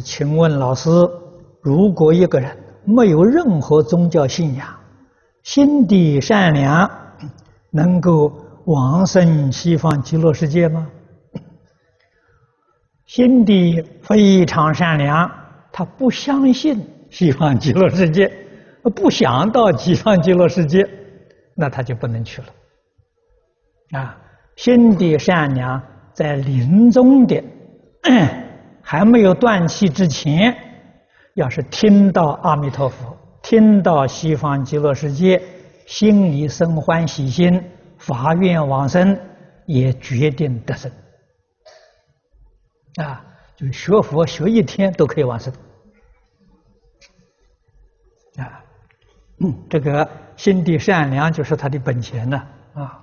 请问老师，如果一个人没有任何宗教信仰，心地善良，能够往生西方极乐世界吗？心地非常善良，他不相信西方极乐世界，不想到西方极乐世界，那他就不能去了。啊，心地善良，在临终的。还没有断气之前，要是听到阿弥陀佛，听到西方极乐世界，心里生欢喜心，发愿往生，也决定得生。啊，就学佛学一天都可以往生。啊，这个心地善良就是他的本钱呢。啊。